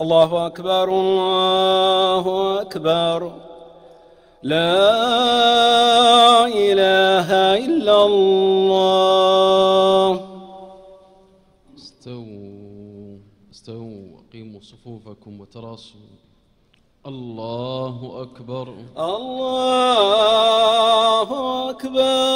الله أكبر الله أكبر. لا إله إلا الله. استووا استووا وقيموا صفوفكم وتراصوا. الله أكبر. الله أكبر.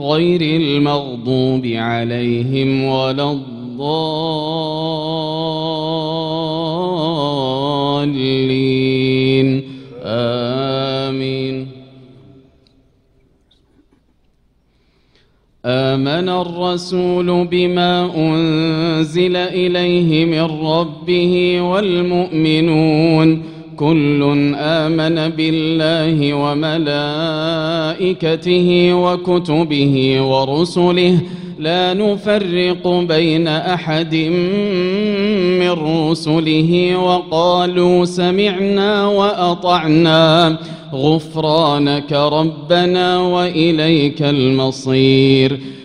غير المغضوب عليهم ولا الضالين. آمين. آمن الرسول بما أنزل إليه من ربه والمؤمنون كل آمن بالله وملائكته وكتبه ورسله. لا نفرق بين أحد من رسله. وقالوا سمعنا وأطعنا. غفرانك ربنا وإليك المصير.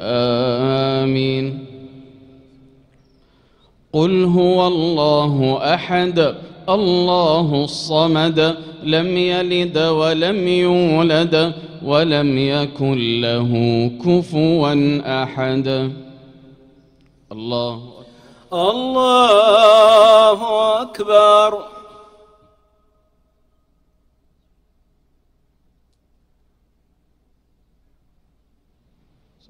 آمين. قل هو الله أحد الله الصمد لم يلد ولم يولد ولم يكن له كفوا أحد. الله الله أكبر.